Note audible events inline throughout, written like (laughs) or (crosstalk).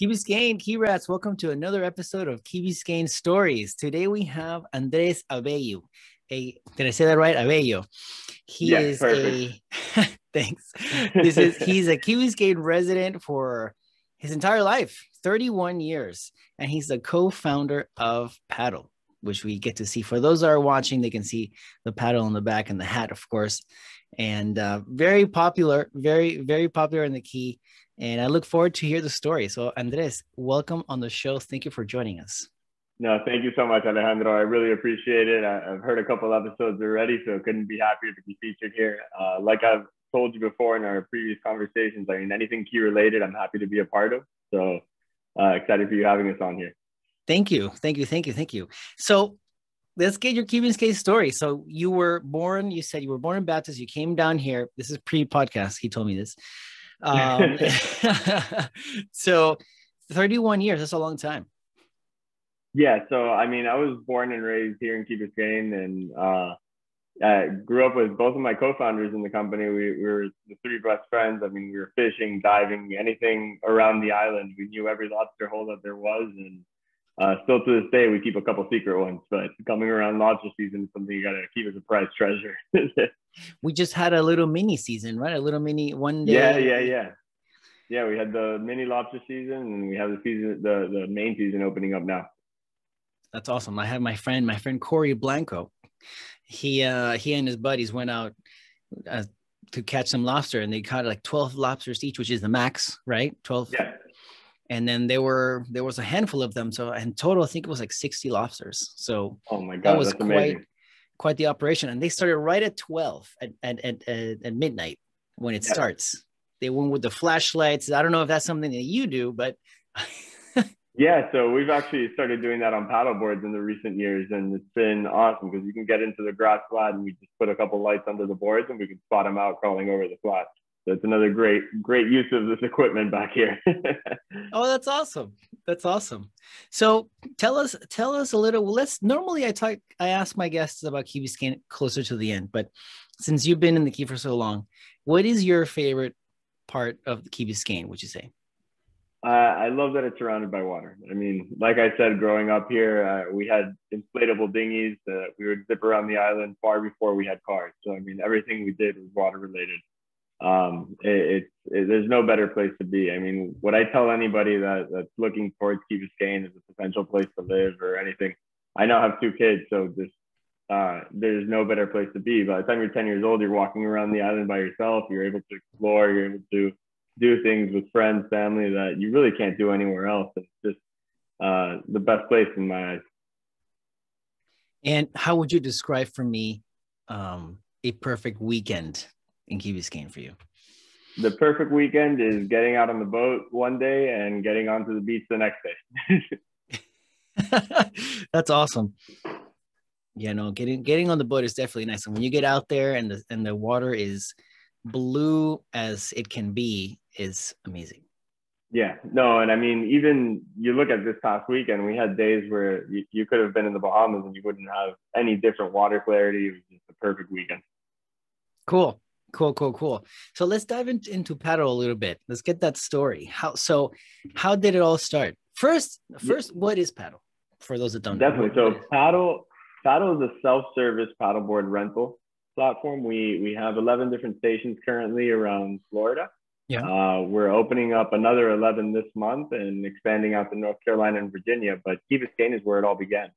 Key Biscayne, Key Rats, welcome to another episode of Key Biscayne Stories. Today we have Andres Avello. A, did I say that right? Avello. He Yes, is perfect. a (laughs) thanks. This is he's a Key Biscayne resident for his entire life, 31 years, and he's the co-founder of Paddle, which we get to see. For those that are watching, they can see the paddle on the back and the hat, of course, and uh, very popular, very very popular in the Key and I look forward to hear the story. So, Andres, welcome on the show. Thank you for joining us. No, thank you so much, Alejandro. I really appreciate it. I, I've heard a couple episodes already, so couldn't be happier to be featured here. Uh, like I've told you before in our previous conversations, I mean, anything key related, I'm happy to be a part of. So uh, excited for you having us on here. Thank you, thank you, thank you, thank you. So, let's get your Cuban skate story. So, you were born. You said you were born in Baptist. You came down here. This is pre-podcast. He told me this. Um, (laughs) (laughs) so, 31 years. That's a long time. Yeah, so I mean, I was born and raised here in Key Biscayne and uh, I grew up with both of my co-founders in the company. We, we were the three best friends. I mean, we were fishing, diving, anything around the island. We knew every lobster hole that there was, and uh, still to this day, we keep a couple secret ones. But coming around lobster season is something you gotta keep as a prized treasure. (laughs) We just had a little mini season, right? A little mini one day. yeah, yeah, yeah. Yeah, we had the mini lobster season, and we have the season, the the main season opening up now. That's awesome. I have my friend, my friend Corey Blanco. He uh he and his buddies went out uh, to catch some lobster and they caught like 12 lobsters each, which is the max, right? 12. Yeah. And then there were there was a handful of them. So in total, I think it was like 60 lobsters. So Oh my god, that was quite amazing. quite the operation. And they started right at 12 at at, at, at, midnight when it Yeah. starts. They went with the flashlights. I don't know if that's something that you do, but (laughs) Yeah, so we've actually started doing that on paddle boards in the recent years, and it's been awesome because you can get into the grass flat and we just put a couple lights under the boards and we can spot them out crawling over the flat. So it's another great, great use of this equipment back here. (laughs) Oh, that's awesome. That's awesome. So tell us, tell us a little. Let's normally I talk, I ask my guests about Key Biscayne closer to the end, but since you've been in the Key for so long, what is your favorite part of the Key Biscayne? Would you say? uh, I love that it's surrounded by water. I mean, like I said, growing up here, uh, we had inflatable dinghies that we would zip around the island far before we had cars. So, I mean, everything we did was water related. Um, it, it's it, there's no better place to be. I mean, what I tell anybody that that's looking towards Key Biscayne as a potential place to live or anything, I now have two kids, so just uh, there's no better place to be. By the time you're 10 years old, you're walking around the island by yourself. You're able to explore. You're able to do things with friends, family that you really can't do anywhere else. It's just uh, the best place in my eyes. And how would you describe for me um, a perfect weekend in Key Biscayne for you? The perfect weekend is getting out on the boat one day and getting onto the beach the next day. (laughs) That's awesome. Yeah, no, getting getting on the boat is definitely nice. And when you get out there and the and the water is blue as it can be, is amazing. Yeah, no, and I mean, even you look at this past weekend, we had days where you, you could have been in the Bahamas and you wouldn't have any different water clarity. It was just a perfect weekend. Cool, cool, cool, cool. So let's dive in, into paddle a little bit. Let's get that story. How so? How did it all start? First, first, what is paddle? For those that don't know. Definitely. So paddle paddle is a self-service paddleboard rental platform. We we have 11 different stations currently around Florida. Yeah. Uh, we're opening up another 11 this month and expanding out to North Carolina and Virginia. But Key Biscayne is where it all began.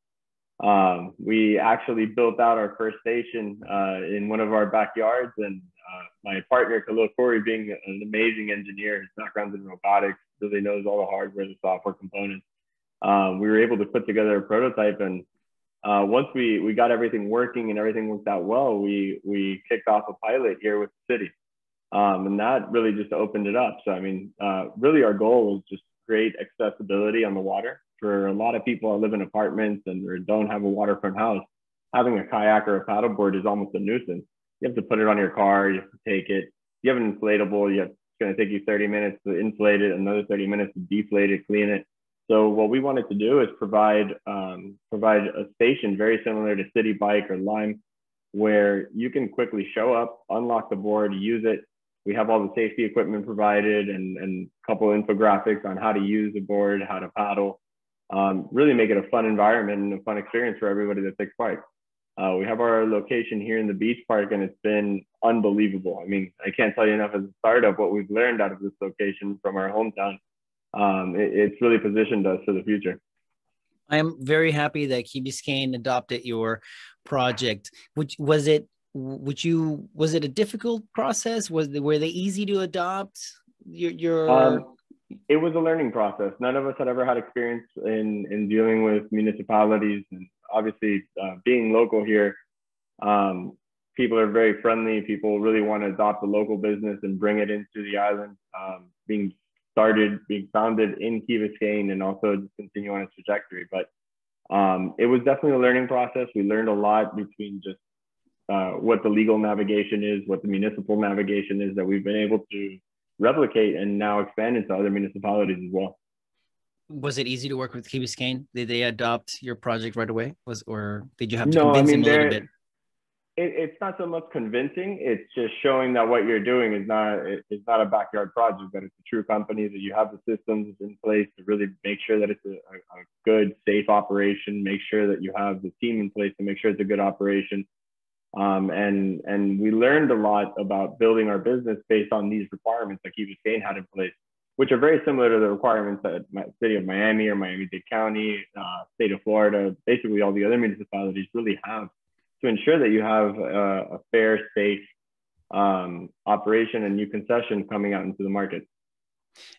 Um, we actually built out our first station uh, in one of our backyards, and uh, my partner Khalil Khouri, being an amazing engineer, his background's in robotics, really knows all the hardware, the software components. Um, we were able to put together a prototype, and uh, once we we got everything working and everything worked out well, we we kicked off a pilot here with the city, um, and that really just opened it up. So I mean, uh, really our goal was just create accessibility on the water for a lot of people that live in apartments and or don't have a waterfront house. Having a kayak or a paddleboard is almost a nuisance. You have to put it on your car. You have to take it. You have an inflatable. You have, it's going to take you 30 minutes to inflate it, another 30 minutes to deflate it, clean it. So what we wanted to do is provide um, provide a station very similar to Citi Bike or Lime, where you can quickly show up, unlock the board, use it, we have all the safety equipment provided and, and a couple infographics on how to use a board, how to paddle. Um, really make it a fun environment and a fun experience for everybody that takes part. Uh, we have our location here in the beach park and it's been unbelievable. I mean, I can't tell you enough as a startup what we've learned out of this location from our hometown. Um, it, it's really positioned us for the future. I am very happy that Key Biscayne adopted your project. Which was it? Would you? Was it a difficult process? Was were they easy to adopt? Your your. Um, it was a learning process. None of us had ever had experience in in dealing with municipalities, and obviously uh, being local here, um, people are very friendly. People really want to adopt a local business and bring it into the island. Um, being started, being founded in Key Biscayne, and also just continue on its trajectory. But um, it was definitely a learning process. We learned a lot between just uh, what the legal navigation is, what the municipal navigation is that we've been able to replicate and now expand into other municipalities as well. Was it easy to work with Key Biscayne? Did they adopt your project right away? Was or did you have to no, convince I mean, them a little bit? It, it's not so much convincing. It's just showing that what you're doing is not it's not a backyard project, but it's a true company that you have the systems in place to really make sure that it's a, a, a good, safe operation. Make sure that you have the team in place to make sure it's a good operation. Um, and and we learned a lot about building our business based on these requirements that Key Biscayne had in place, which are very similar to the requirements that my city of Miami or Miami-Dade County, uh, state of Florida, basically all the other municipalities really have to ensure that you have a, a fair, safe um, operation and new concessions coming out into the market.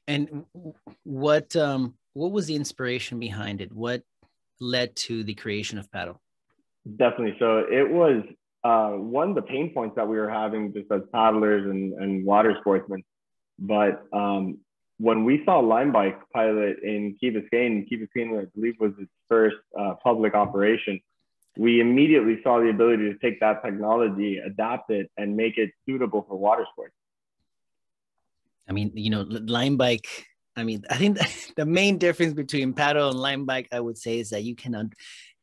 And what um, what was the inspiration behind it? What led to the creation of Paddle? Definitely. So it was uh, one of the pain points that we were having just as paddlers and, and water sportsmen. But um, when we saw Lime Bike pilot in Key Biscayne, Key Biscayne, I believe, was its first uh, public operation, we immediately saw the ability to take that technology, adapt it, and make it suitable for water sports. I mean, you know, Lime Bike. I mean, I think (laughs) the main difference between paddle and Lime Bike, I would say, is that you cannot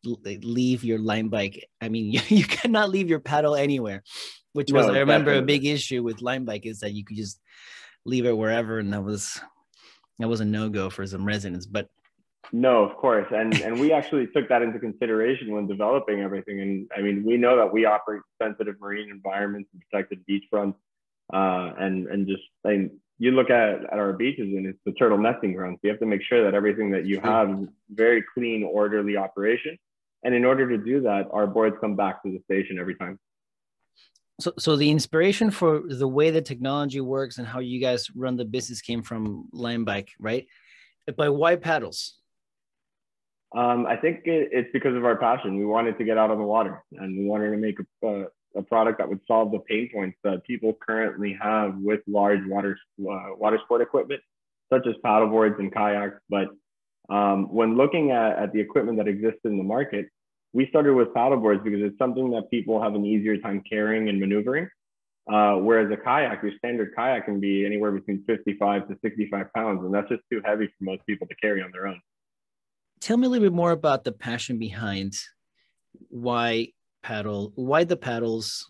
leave your Lime Bike. I mean, (laughs) you, you cannot leave your paddle anywhere, which was no, I remember definitely. a big issue with Lime Bike is that you could just leave it wherever, and that was that was a no go for some residents. But no, of course, and and we actually took that into consideration when developing everything. And I mean, we know that we operate sensitive marine environments and protected beachfronts, uh, and and just I mean, you look at, at our beaches and it's the turtle nesting grounds. So you have to make sure that everything that you have is very clean, orderly operation. And in order to do that, our boards come back to the station every time. So, so the inspiration for the way the technology works and how you guys run the business came from Lime Bike, right? By why paddles? Um, I think it, it's because of our passion. We wanted to get out on the water and we wanted to make a, a product that would solve the pain points that people currently have with large water uh, water sport equipment, such as paddleboards and kayaks. But um, when looking at, at the equipment that exists in the market, we started with paddleboards because it's something that people have an easier time carrying and maneuvering. Uh, whereas a kayak, your standard kayak can be anywhere between 55 to 65 pounds, and that's just too heavy for most people to carry on their own. Tell me a little bit more about the passion behind why paddle, why the paddles.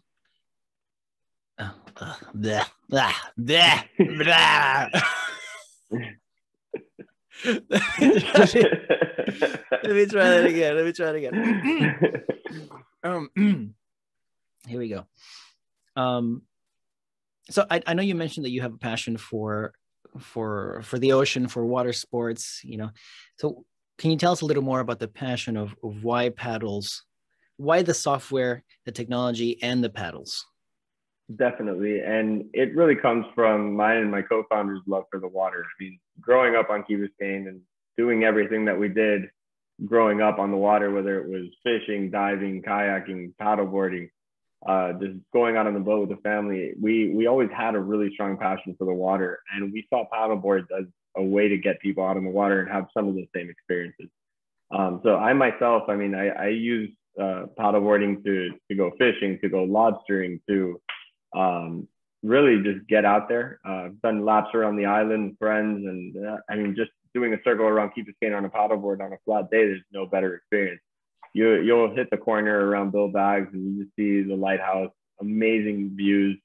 Uh, uh, blah, blah, blah, (laughs) blah. (laughs) Let me try that again. Let me try it again. (clears throat) um, (clears throat) here we go. Um, so I, I know you mentioned that you have a passion for for for the ocean, for water sports. You know, so can you tell us a little more about the passion of, of why paddles, why the software, the technology, and the paddles? Definitely. And it really comes from mine and my co founder's love for the water. I mean, growing up on Key Biscayne and doing everything that we did growing up on the water, whether it was fishing, diving, kayaking, paddleboarding, uh, just going out on the boat with the family, we, we always had a really strong passion for the water. And we saw paddleboards as a way to get people out on the water and have some of the same experiences. Um, so I myself, I mean, I, I use uh, paddleboarding to, to go fishing, to go lobstering, to um, really just get out there. Uh, I've done laps around the island, friends, and uh, I mean, just doing a circle around Key Biscayne on a paddleboard on a flat day, there's no better experience. You, you'll hit the corner around Bill Baggs and you just see the lighthouse, amazing views.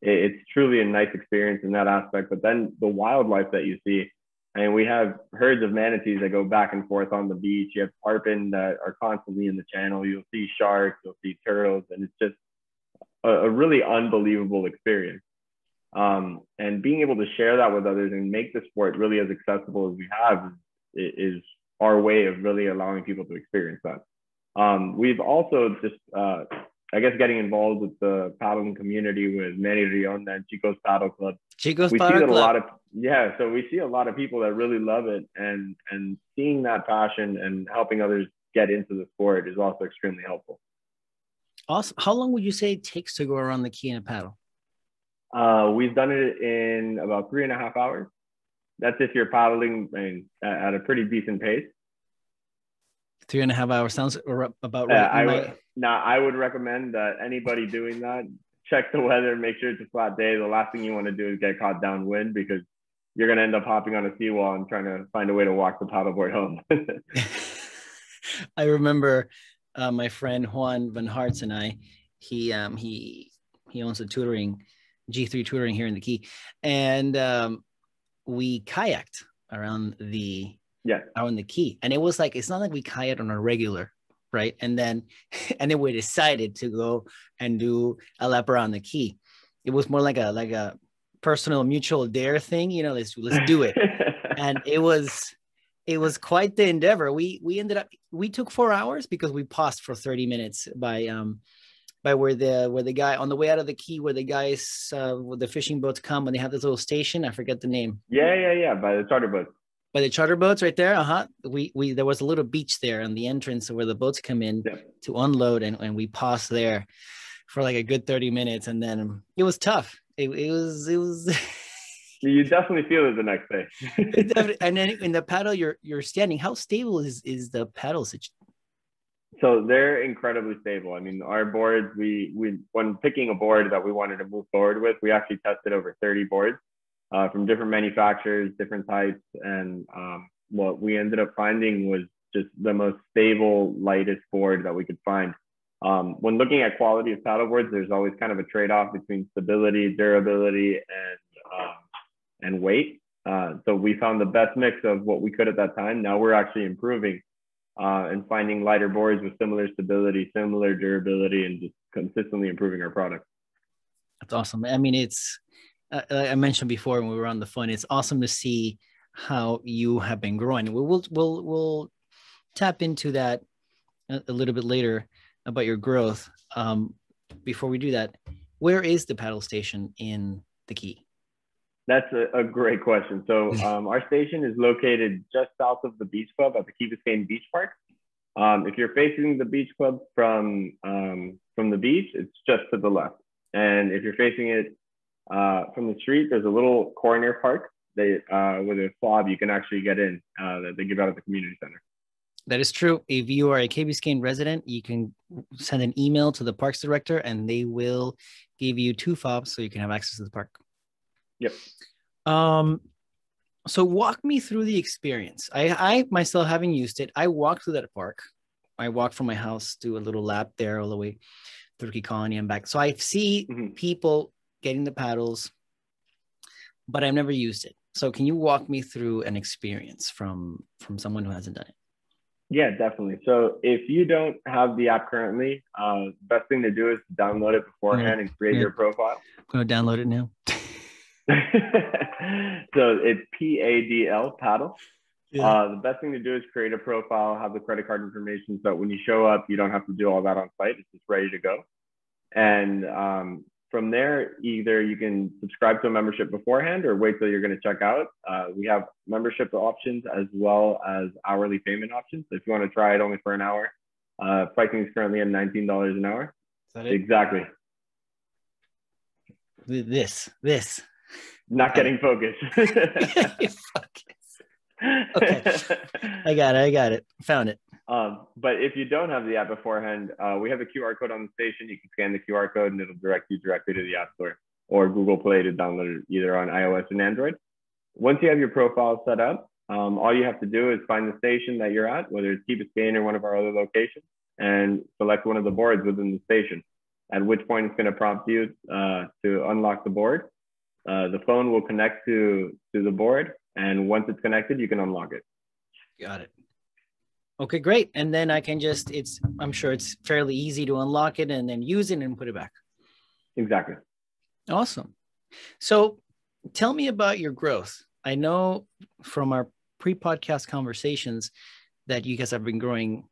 it, it's truly a nice experience in that aspect. But then the wildlife that you see, and we have herds of manatees that go back and forth on the beach. You have tarpon that are constantly in the channel. You'll see sharks, you'll see turtles, and it's just a, a really unbelievable experience. Um, and being able to share that with others and make the sport really as accessible as we have is, is our way of really allowing people to experience that. Um, we've also just, uh, I guess, getting involved with the paddling community with Manny Rion and Chico's Paddle Club. Chico's we Paddle see that Club. a lot of yeah, so we see a lot of people that really love it, and and seeing that passion and helping others get into the sport is also extremely helpful. Awesome. How long would you say it takes to go around the key in a paddle? Uh, we've done it in about three and a half hours. That's if you're paddling I mean, at a pretty decent pace. Three and a half hours sounds about Yeah, right. I would, I would recommend that anybody doing that check the weather, make sure it's a flat day. The last thing you want to do is get caught downwind because you're going to end up hopping on a seawall and trying to find a way to walk the paddleboard home. (laughs) (laughs) I remember uh, my friend Juan Van Hartz and I. He um, he he owns a tutoring G3 tutoring here in the Key, and um, we kayaked around the yeah, around the Key, and it was like it's not like we kayaked on a regular, right? And then (laughs) and then we decided to go and do a lap around the Key. It was more like a like a personal mutual dare thing, you know. Let's let's do it (laughs) and it was it was quite the endeavor we we ended up we took four hours because we paused for 30 minutes by um by where the where the guy on the way out of the key where the guys uh where the fishing boats come and they have this little station i forget the name yeah, yeah, yeah. By the charter boat. by the charter boats right there uh-huh we we there was a little beach there on the entrance where the boats come in Yeah. to unload and, and we paused there for like a good 30 minutes and then it was tough it, it was it was (laughs) You definitely feel it the next day. (laughs) (laughs) And then in the paddle you're you're standing how stable is is the paddle situ- So they're incredibly stable. I mean, our boards, we we when picking a board that we wanted to move forward with, we actually tested over 30 boards uh, from different manufacturers, different types, and um, what we ended up finding was just the most stable, lightest board that we could find. Um, when looking at quality of paddle boards, there's always kind of a trade-off between stability, durability, and um, and weight. Uh, so we found the best mix of what we could at that time. Now we're actually improving uh, and finding lighter boards with similar stability, similar durability, and just consistently improving our product. That's awesome. I mean, it's uh, like I mentioned before when we were on the phone. It's awesome to see how you have been growing. We'll we'll we'll, we'll tap into that a, little bit later about your growth. Um, before we do that, where is the paddle station in the key? That's a, a great question. So (laughs) um, our station is located just south of the beach club at the Key Biscayne Beach Park. Um, if you're facing the beach club from um, from the beach, it's just to the left. And if you're facing it uh, from the street, there's a little corner park they, uh, with a fob you can actually get in uh, that they give out at the community center. That is true. If you are a Key Biscayne resident, you can send an email to the parks director and they will give you two fobs so you can have access to the park. Yep. Um, so walk me through the experience. I, I myself haven't used it. I walked through that park. I walked from my house, do a little lap there all the way through Key Colony and back. So I see Mhm. people getting the paddles, but I've never used it. So can you walk me through an experience from from someone who hasn't done it? Yeah, definitely. So if you don't have the app currently, uh, best thing to do is download it beforehand and create yeah. your profile. I'm gonna download it now. (laughs) (laughs) so it's P A D L paddle. Yeah. Uh, the best thing to do is create a profile, have the credit card information, so when you show up, you don't have to do all that on site. It's just ready to go. And um, from there, either you can subscribe to a membership beforehand or wait till you're going to check out. Uh, we have membership options as well as hourly payment options. So if you want to try it only for an hour, uh, pricing is currently at $19 an hour. Is that it? Exactly. This, this. Not getting focused. You fuck it. Okay. I got it. I got it. Found it. Um, but if you don't have the app beforehand, uh, we have a QR code on the station. You can scan the QR code and it'll direct you directly to the App Store or Google Play to download it either on iOS and Android. Once you have your profile set up, um, all you have to do is find the station that you're at, whether it's Key Biscayne or one of our other locations, and select one of the boards within the station. at which point it's going to prompt you uh, to unlock the board. Uh, the phone will connect to, to the board. And once it's connected, you can unlock it. Got it. Okay, great. And then I can just, it's, I'm sure it's fairly easy to unlock it and then use it and put it back. Exactly. Awesome. So tell me about your growth. I know from our pre podcast conversations that you guys have been growing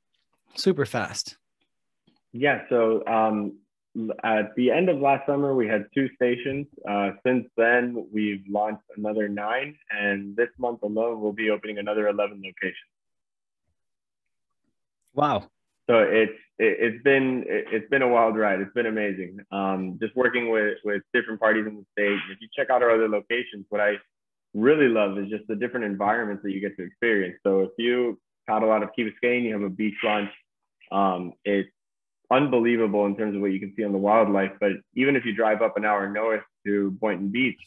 super fast. Yeah. So um, at the end of last summer, we had two stations. Uh, since then, we've launched another nine, and this month alone, we'll be opening another 11 locations. Wow. So it's it, has been it, has been a wild ride. It's been amazing. Um, just working with with different parties in the state. If you check out our other locations, what I really love is just the different environments that you get to experience. So if you paddle out of Key Biscayne, you have a beach lunch. Um, it's unbelievable in terms of what you can see on the wildlife. But even if you drive up an hour north to Boynton Beach,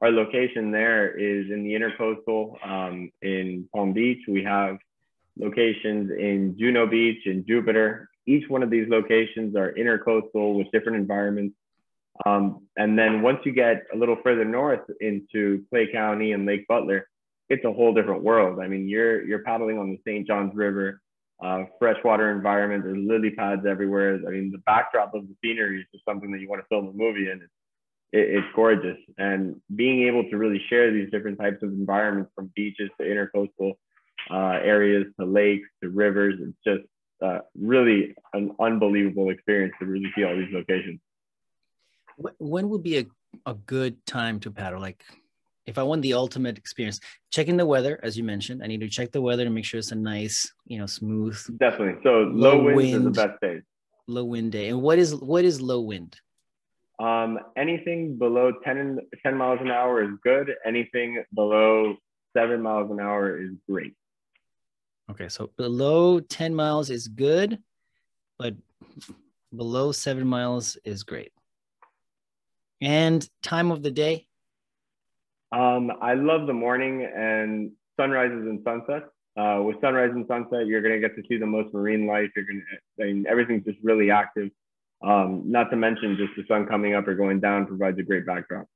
our location there is in the intercoastal um, in Palm Beach. We have locations in Juno Beach and Jupiter. Each one of these locations are intercoastal with different environments. Um, and then once you get a little further north into Clay County and Lake Butler, it's a whole different world. I mean, you're you're paddling on the St. Johns River, uh, freshwater environment. There's lily pads everywhere. I mean, the backdrop of the scenery is just something that you want to film a movie in. It's, it, it's gorgeous, and being able to really share these different types of environments from beaches to intercoastal uh, areas to lakes to rivers, it's just uh, really an unbelievable experience to really see all these locations. When would be a, a good time to paddle? Like if I want the ultimate experience, checking the weather, as you mentioned, I need to check the weather to make sure it's a nice, you know, smooth. Definitely. So low, low wind, are the best days. Low wind day. And what is what is low wind? Um, anything below 10, 10 miles an hour is good. Anything below seven miles an hour is great. Okay, so below 10 miles is good, but below seven miles is great. And time of the day? Um, I love the morning and sunrises and sunsets. Uh, with sunrise and sunset, you're going to get to see the most marine life. You're going to, I mean, everything's just really active. Um, not to mention just the sun coming up or going down provides a great backdrop.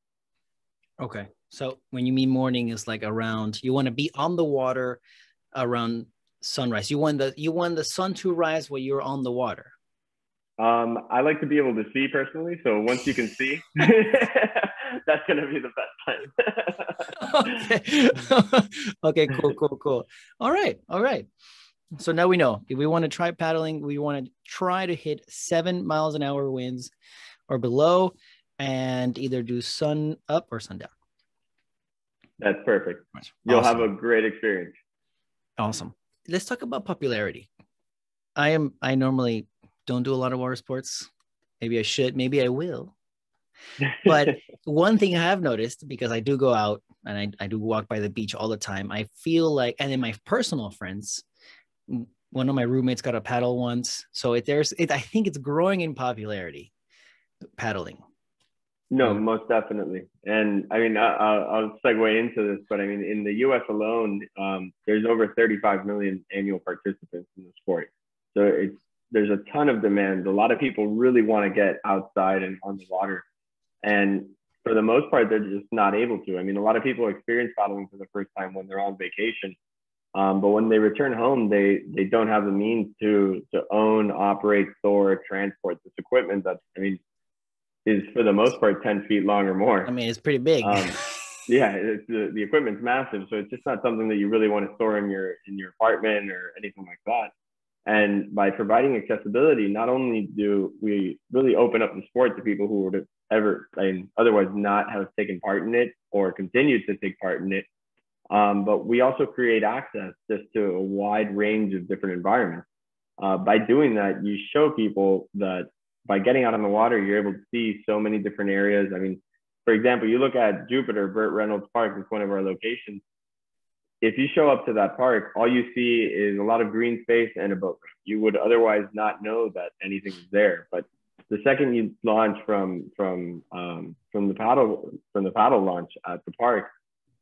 Okay. So when you mean morning is like around, you want to be on the water around sunrise. You want the, you want the sun to rise while you're on the water. Um, I like to be able to see personally. So once you can see, (laughs) (laughs) (laughs) that's going to be the best time. (laughs) okay. (laughs) okay, cool, cool, cool. All right. All right. So now we know if we want to try paddling, we want to try to hit seven miles an hour winds or below and either do sun up or sun down. That's perfect. You'll awesome. have a great experience. Awesome. Let's talk about popularity. I am I normally don't do a lot of water sports. Maybe I should, maybe I will. But (laughs) one thing I have noticed because I do go out and I, I do walk by the beach all the time, I feel like, and then my personal friends, one of my roommates got a paddle once. So it, there's, it, I think it's growing in popularity, paddling. No, most definitely. And I mean, I, will segue into this, but I mean, in the US alone, um, there's over 35 million annual participants in the sport. So it's there's a ton of demand. A lot of people really want to get outside and on the water. And for the most part, they're just not able to. I mean, a lot of people experience paddling for the first time when they're on vacation. Um, but when they return home, they they don't have the means to to own, operate, store, transport this equipment that I mean is for the most part 10 feet long or more. I mean, it's pretty big. Um, (laughs) yeah, the, the equipment's massive, so it's just not something that you really want to store in your in your apartment or anything like that. And by providing accessibility, not only do we really open up the sport to people who would have ever, I mean, otherwise not have taken part in it or continued to take part in it, um, but we also create access just to a wide range of different environments. Uh, by doing that, you show people that by getting out on the water, you're able to see so many different areas. I mean, for example, you look at Jupiter, Burt Reynolds Park is one of our locations if you show up to that park, all you see is a lot of green space and a boat ramp. You would otherwise not know that anything is there. But the second you launch from from um, from the paddle from the paddle launch at the park,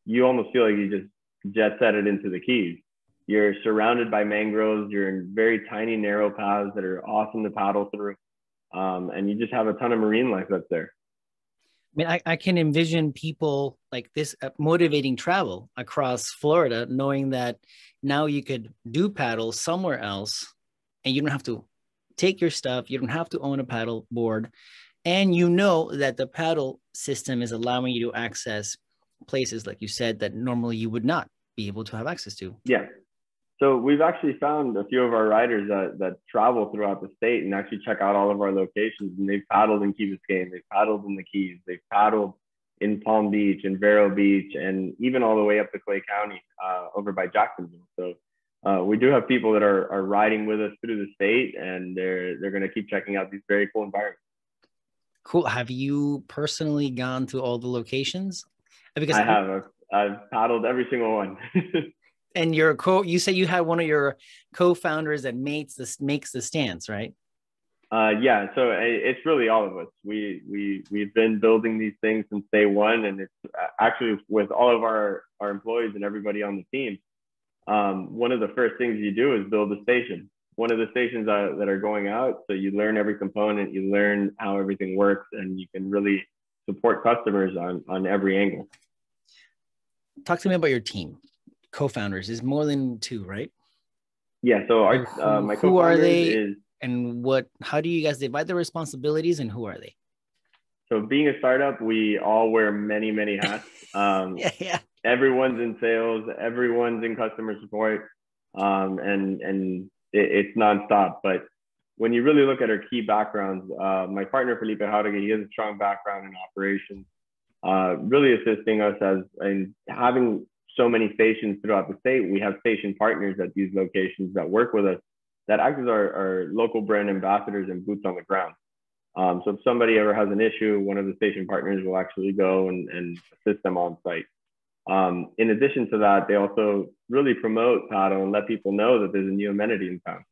you almost feel like you just jet set it into the Keys. You're surrounded by mangroves. You're in very tiny, narrow paths that are awesome to paddle through. um, and you just have a ton of marine life up there. I mean, I, I can envision people like this uh, motivating travel across Florida, knowing that now you could do paddle somewhere else and you don't have to take your stuff, you don't have to own a paddle board, and you know that the paddle system is allowing you to access places, like you said, that normally you would not be able to have access to. Yeah. So we've actually found a few of our riders that, that travel throughout the state and actually check out all of our locations. And they've paddled in Key Biscayne, they've paddled in the Keys, they've paddled in Palm Beach and Vero Beach, and even all the way up to Clay County uh, over by Jacksonville. So uh, we do have people that are, are riding with us through the state, and they're they're going to keep checking out these very cool environments. Cool. Have you personally gone to all the locations? Because I have. I've, I've paddled every single one. (laughs) and your co you say you had one of your co-founders that makes this makes the stance right uh, yeah so it's really all of us we we we've been building these things since day one and it's uh, actually with all of our our employees and everybody on the team um, one of the first things you do is build a station one of the stations that, that are going out so you learn every component you learn how everything works and you can really support customers on on every angle talk to me about your team co-founders is more than two, right? Yeah. So our who, uh, my who are they is, and what? How do you guys divide the responsibilities and who are they? So being a startup, we all wear many many hats. (laughs) Um, yeah, yeah. Everyone's in sales. Everyone's in customer support, um, and and it, it's nonstop. But when you really look at our key backgrounds, uh, my partner Felipe Jauregui, he has a strong background in operations, uh, really assisting us as in having so many stations throughout the state. We have station partners at these locations that work with us that act as our, our local brand ambassadors and boots on the ground. Um, so if somebody ever has an issue, one of the station partners will actually go and, and assist them on site. Um, in addition to that, they also really promote paddle and let people know that there's a new amenity in town.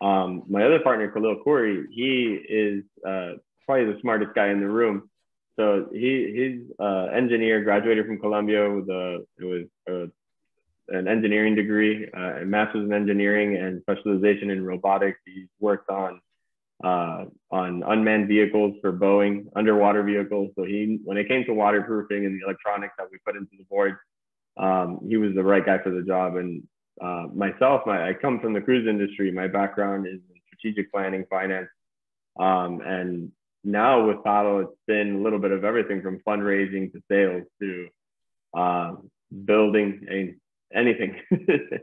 Um, my other partner, Khalil Khouri, he is uh, probably the smartest guy in the room. So he he's uh, engineer, graduated from Columbia with a it was a, an engineering degree, uh, a master's in engineering and specialization in robotics. He's worked on uh, on unmanned vehicles for Boeing, underwater vehicles. So he when it came to waterproofing and the electronics that we put into the board, um, he was the right guy for the job. And uh, myself, my, I come from the cruise industry. My background is in strategic planning, finance, um, and now with Paddle, it's been a little bit of everything from fundraising to sales to uh, building and anything. (laughs)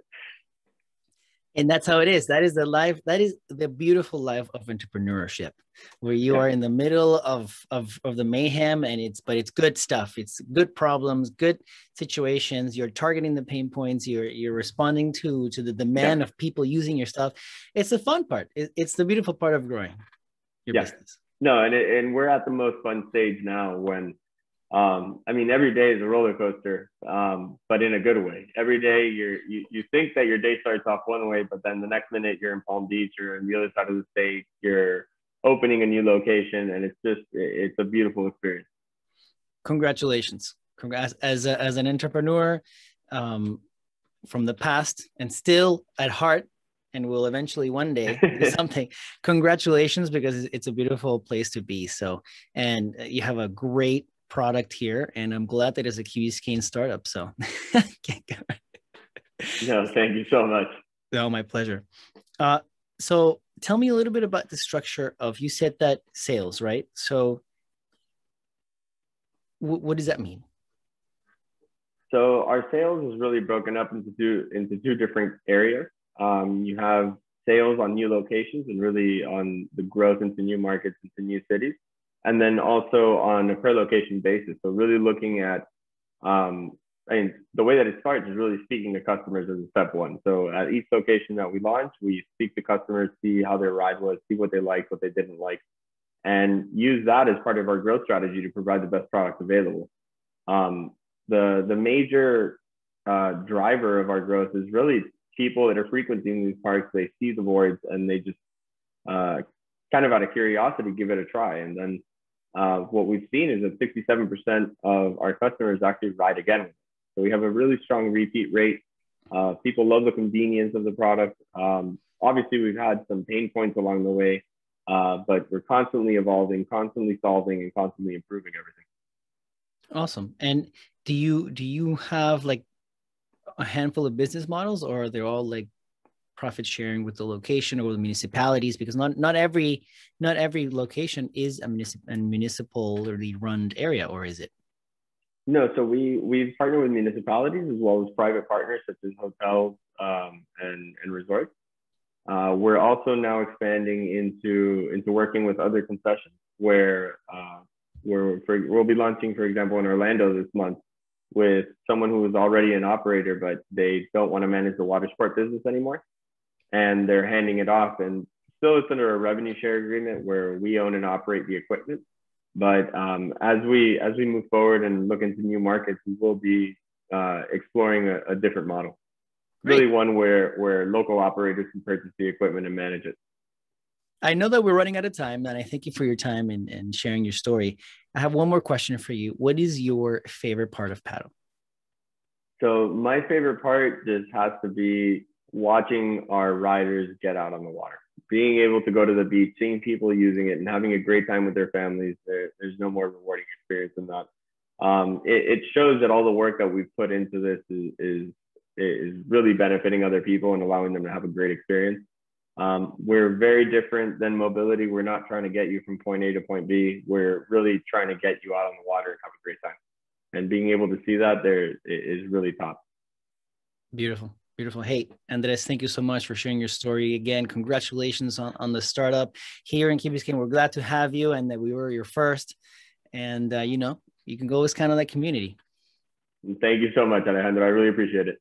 and that's how it is. That is the life. That is the beautiful life of entrepreneurship, where you yeah. are in the middle of, of of the mayhem, and it's but it's good stuff. It's good problems, good situations. You're targeting the pain points. You're you're responding to to the demand yeah. of people using your stuff. It's the fun part. It, it's the beautiful part of growing your yeah. business. No, and it, and we're at the most fun stage now when, um, I mean, every day is a roller coaster, um, but in a good way. Every day you're you, you think that your day starts off one way, but then the next minute you're in Palm Beach you're on the other side of the state, you're opening a new location, and it's just it's a beautiful experience. Congratulations, congrats as a, as an entrepreneur. Um, from the past and still at heart and will eventually one day (laughs) do something. Congratulations, because it's a beautiful place to be. So, and you have a great product here, and I'm glad that it's a Biscayne startup. So, (laughs) no, thank you so much. No, my pleasure. Uh, so, tell me a little bit about the structure of. You said that sales, right? So, w- what does that mean? So our sales is really broken up into two into two different areas. Um, you have sales on new locations and really on the growth into new markets, into new cities. And then also on a per location basis. So really looking at, um, I mean, the way that it starts is really speaking to customers as a step one. So at each location that we launch, we speak to customers, see how their ride was, see what they liked, what they didn't like, and use that as part of our growth strategy to provide the best product available. Um, the, the major uh, driver of our growth is really people that are frequenting these parks, they see the boards and they just uh, kind of out of curiosity give it a try. And then uh, what we've seen is that 67% of our customers actually ride again. So we have a really strong repeat rate. Uh, people love the convenience of the product. Um, obviously, we've had some pain points along the way. Uh, but we're constantly evolving, constantly solving, and constantly improving everything. Awesome. And do you do you have like a handful of business models, or are they all like profit sharing with the location or the municipalities? Because not not every not every location is a municip- a municipally run area, or is it? No, so we we've partnered with municipalities as well as private partners such as hotels um, and and resorts. Uh, we're also now expanding into into working with other concessions where uh, we're for, we'll be launching, for example, in Orlando this month with someone who is already an operator, but they don't want to manage the water sport business anymore, and they're handing it off. And still, it's under a revenue share agreement where we own and operate the equipment. But um, as we as we move forward and look into new markets, we will be uh, exploring a, a different model really one where where local operators can purchase the equipment and manage it. I know that we're running out of time, and I thank you for your time and, and sharing your story. I have one more question for you. What is your favorite part of paddle? So my favorite part just has to be watching our riders get out on the water, being able to go to the beach, seeing people using it, and having a great time with their families. There, there's no more rewarding experience than that. Um, it, it, shows that all the work that we've put into this is, is is really benefiting other people and allowing them to have a great experience. Um, we're very different than mobility. We're not trying to get you from point A to point B. We're really trying to get you out on the water and have a great time. And being able to see that there is really top. Beautiful. Beautiful. Hey, Andres, thank you so much for sharing your story. Again, congratulations on, on the startup here in Key. We're glad to have you and that we were your first. And, uh, you know, you can go as kind of like community. Thank you so much, Alejandro. I really appreciate it.